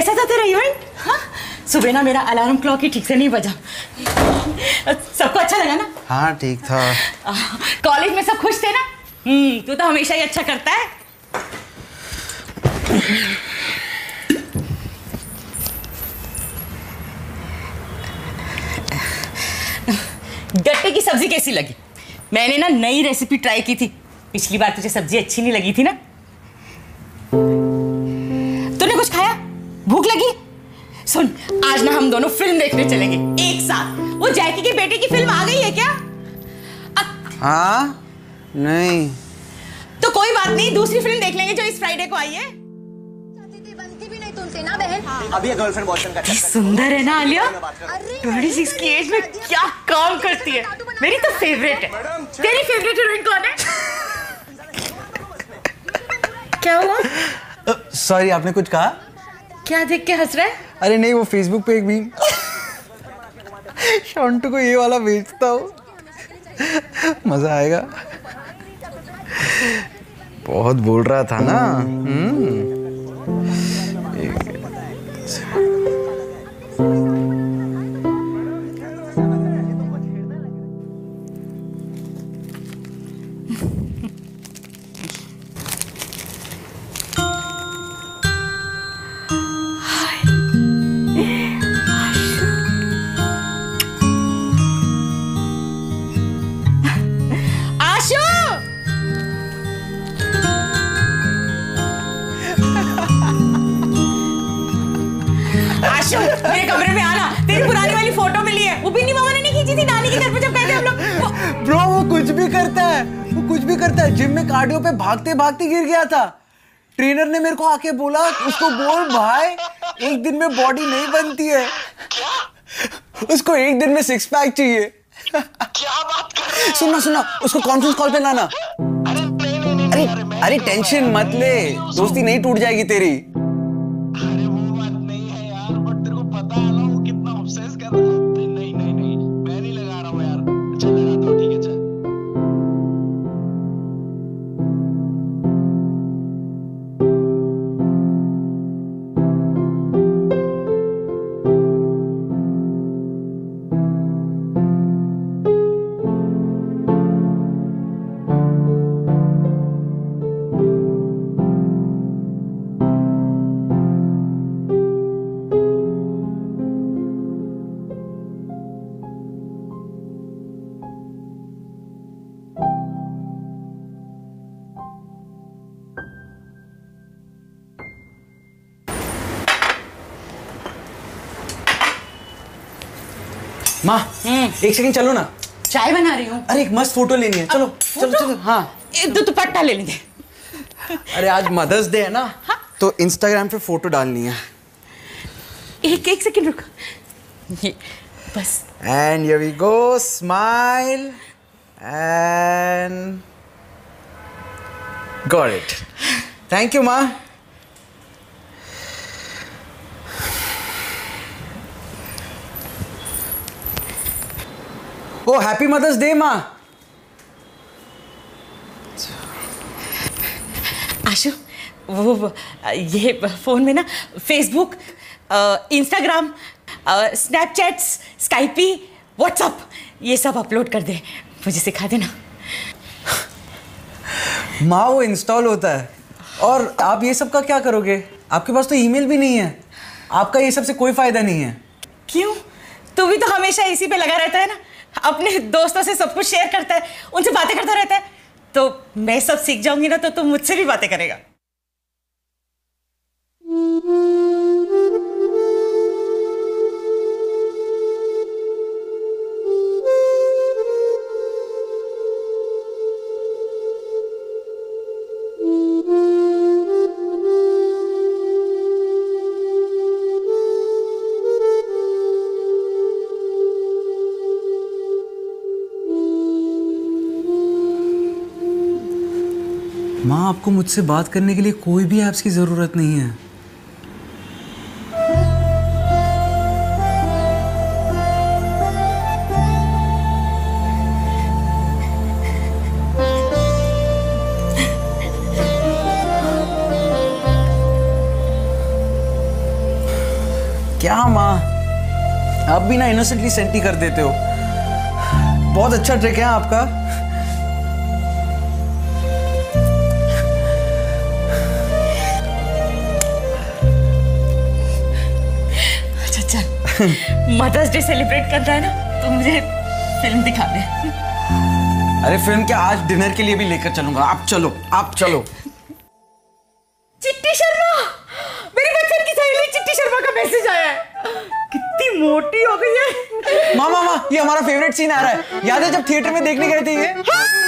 कैसा था तेरा इवेंट हाँ? सुबह ना मेरा अलार्म क्लॉक ही ठीक से नहीं बजा। सबको अच्छा लगा ना? हाँ ठीक था। कॉलेज में सब खुश थे ना? हम्म तू तो हमेशा ही अच्छा करता है। गट्टे की सब्ज़ी कैसी लगी? मैंने ना नई रेसिपी ट्राई की थी। पिछली बार तुझे सब्ज़ी अच्छी नहीं लगी थी ना? लगी? सुन आज ना हम दोनों फ़िल्म देखने चलेंगे एक साथ। वो जैकी के बेटे की फ़िल्म आ गई है क्या? हाँ? नहीं। तो कोई बात नहीं दूसरी फ़िल्म देख लेंगे जो इस फ्राइडे को आई है। बनती भी नहीं तुमसे ना बहन अभी गर्लफ्रेंड बॉयफ्रेंड का सुंदर है ना आलिया? ट्वेंटी सिक्स की एज में क्या काम करती है? मेरी तो फेवरेट है। तेरी फेवरेट हीरोइन कौन है? क्या हुआ? सॉरी आपने कुछ कहा? क्या देख के हंस रहा है? अरे नहीं वो फेसबुक पे एक भी शॉन्टू को ये वाला बेचता हूँ। मज़ा आएगा। बहुत बोल रहा था ना। भी करता है। जिम में कार्डियो पे भागते भागते गिर गया था। ट्रेनर ने मेरे को आके बोला उसको बोल भाई एक दिन में बॉडी नहीं बनती है। क्या? उसको एक दिन में सिक्स पैक चाहिए। क्या बात कर रहे सुनना सुनना उसको कॉन्फ्रेंस कॉल पे लाना। अरे अरे टेंशन मत ले। दोस्ती नहीं टूट जाएगी तेरी। माँ एक सेकंड चलो ना। चाय बना रही हूँ। अरे एक मस्त फ़ोटो लेनी है। चलो चलो चलो हाँ। एक दो दुपट्टा ले लेंगे। अरे आज मदर्स डे है ना तो इंस्टाग्राम पे फ़ोटो डालनी है। एक एक सेकंड रुक। ये बस। And here we go. Smile. And got it. Thank you, Ma. Oh, happy Mother's Day माँ। आशु वो वो, ये फ़ोन में ना Facebook Instagram Snapchats Skype WhatsApp ये सब अपलोड कर दे। मुझे सिखा देना। माँ वो इंस्टॉल होता है। और आप ये सब का क्या करोगे? आपके पास तो ईमेल भी नहीं है। आपका ये सबसे कोई फ़ायदा नहीं है। क्यों? तू भी तो हमेशा इसी पे लगा रहता है ना। अपने दोस्तों से सब कुछ शेयर करता है, उनसे बातें करता रहता है तो मैं सब सीख जाऊँगी ना तो तुम मुझसे भी बातें करेगा। माँ, आपको मुझसे बात करने के लिए कोई भी ऐप्स की ज़रूरत नहीं है। क्या माँ? आप भी ना इनोसेंटली सेंटी कर देते हो। बहुत अच्छा ट्रिक है आपका। मदर्स डे सेलिब्रेट कर रहा है ना तो मुझे फ़िल्म दिखा दे अरे फ़िल्म क्या आज डिनर के लिए भी लेकर चलूँगा। आप चलो आप चलो। चिट्टी शर्मा मेरी बचपन की सहेली चिट्टी शर्मा का मैसेज आया है। कितनी मोटी हो गई है। माँ माँ माँ ये हमारा फेवरेट सीन आ रहा है। याद है जब थिएटर में देखने गए थे ये? मोदी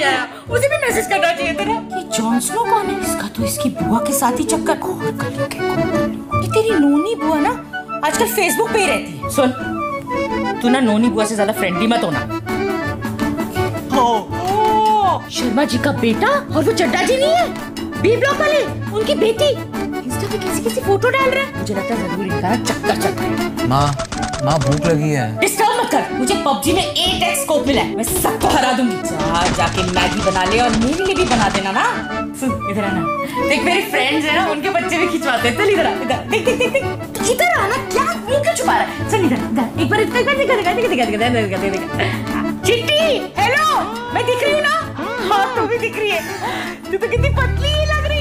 नहीं आया। उसे भी मैसेज करना चाहिए था ना। ये जॉन कौन है? इसका तो इसकी बुआ के साथ ही चक्कर। कौन कर ये तेरी नोनी बुआ ना आजकल फेसबुक पे ही रहती है। सुन तू ना नोनी बुआ से ज़्यादा फ्रेंडली मत होना। शर्मा जी का बेटा और वो चड्डा जी नहीं है? बी ब्लॉक वाले उनकी बेटी। इंस्टा पे किसी किसी फ़ोटो डाल रहे हैं। मुझे लगता है ज़रूर इनका ना चक्कर चल रहा है। माँ माँ भूख लगी है। डिस्टर्ब कर मुझे पबजी में एक एक्स स्कोप मिला है। मैं सबको हरा दूँगी। जा, जाके मैगी बना ले और मेरे लिए भी बना देना ना। सुन, इधर आना। देख, मेरे फ्रेंड्स है ना, उनके बच्चे भी खिंचवाते हैं। चल, इधर आ, इधर देख देख देख देख। इधर आना, क्या? मुँह क्यों छुपा रहा है? चल, इधर इधर। एक बार इधर इधर दिखा दिखा दिखा दिखा दिखा दिखा चिट्टी हेलो मैं दिख रही हूँ ना? हाँ तू भी दिख रही है। तू तो कितनी पतली लग रही